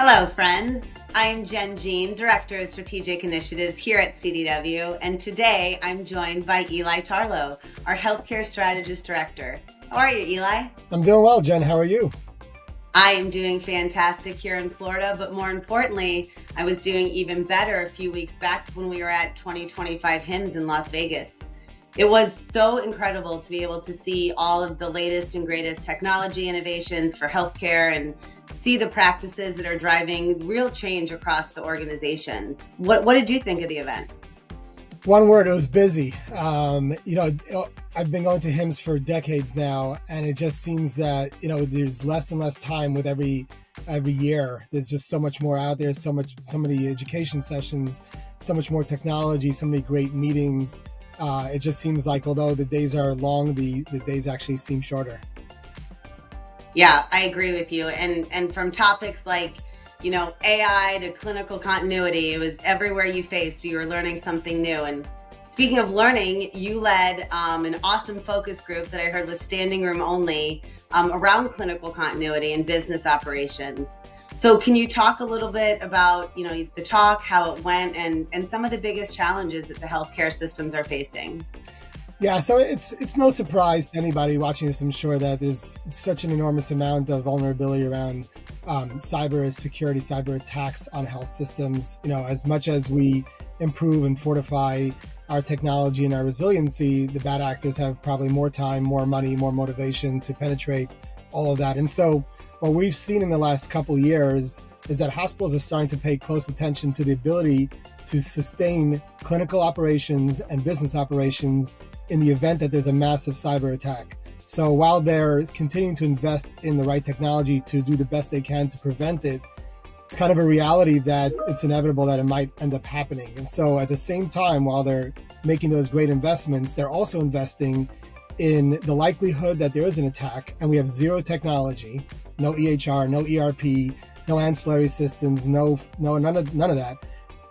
Hello, friends. I'm Jenn Gene, Director of Strategic Initiatives here at CDW, and today I'm joined by Eli Tarlow, our Healthcare Strategist Director. How are you, Eli? I'm doing well, Jenn. How are you? I am doing fantastic here in Florida, but more importantly, I was doing even better a few weeks back when we were at 2025 HIMSS in Las Vegas. It was so incredible to be able to see all of the latest and greatest technology innovations for healthcare and see the practices that are driving real change across the organizations. What, what did you think of the event? One word, it was busy. Um, you know, I've been going to HIMSS for decades now, and it just seems that, you know, there's less and less time with every every year. There's just so much more out there, so much, so many education sessions, so much more technology, so many great meetings. Uh, it just seems like although the days are long, the, the days actually seem shorter. Yeah, I agree with you. And and from topics like, you know, AI to clinical continuity, it was everywhere you faced, you were learning something new. And speaking of learning, you led um, an awesome focus group that I heard was standing room only um, around clinical continuity and business operations. So can you talk a little bit about, you know, the talk, how it went, and and some of the biggest challenges that the healthcare systems are facing? Yeah, so it's it's no surprise to anybody watching this. I'm sure that there's such an enormous amount of vulnerability around um, cyber security, cyber attacks on health systems. You know, as much as we improve and fortify our technology and our resiliency, the bad actors have probably more time, more money, more motivation to penetrate all of that. And so, what we've seen in the last couple years is that hospitals are starting to pay close attention to the ability to sustain clinical operations and business operations in the event that there's a massive cyber attack. So while they're continuing to invest in the right technology to do the best they can to prevent it, it's kind of a reality that it's inevitable that it might end up happening. And so at the same time, while they're making those great investments, they're also investing in the likelihood that there is an attack and we have zero technology, no EHR, no ERP, no ancillary systems, no no none of none of that.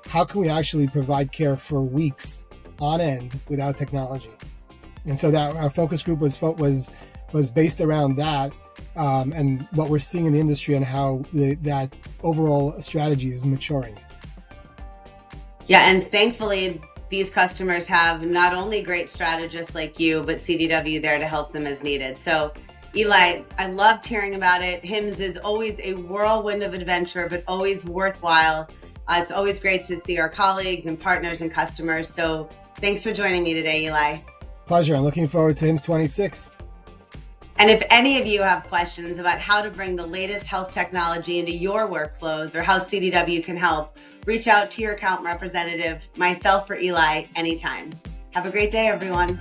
How can we actually provide care for weeks on end without technology. And so that our focus group was was was based around that um, and what we're seeing in the industry and how the, that overall strategy is maturing. Yeah, and thankfully these customers have not only great strategists like you, but CDW there to help them as needed. So Eli, I loved hearing about it. HIMSS is always a whirlwind of adventure, but always worthwhile. Uh, it's always great to see our colleagues and partners and customers. So Thanks for joining me today, Eli. Pleasure. I'm looking forward to HIMSS 26. And if any of you have questions about how to bring the latest health technology into your workflows or how CDW can help, reach out to your account representative, myself or Eli, anytime. Have a great day, everyone.